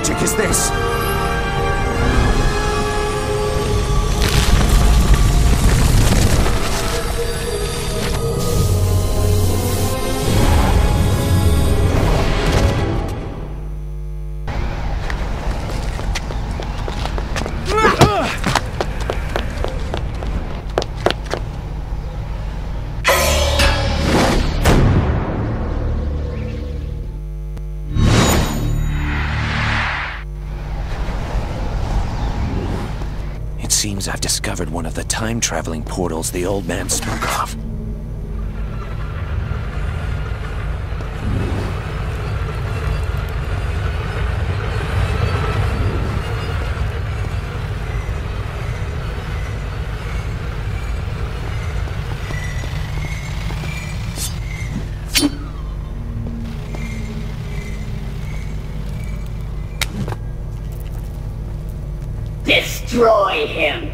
magic is this? Seems I've discovered one of the time-traveling portals the old man spoke of. Destroy him!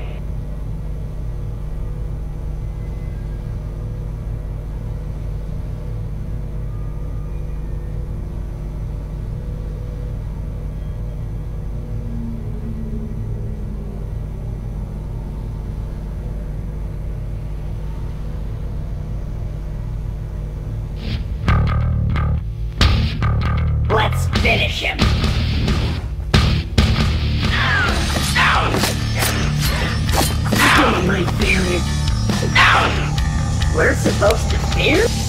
Let's finish him! We're supposed to fear?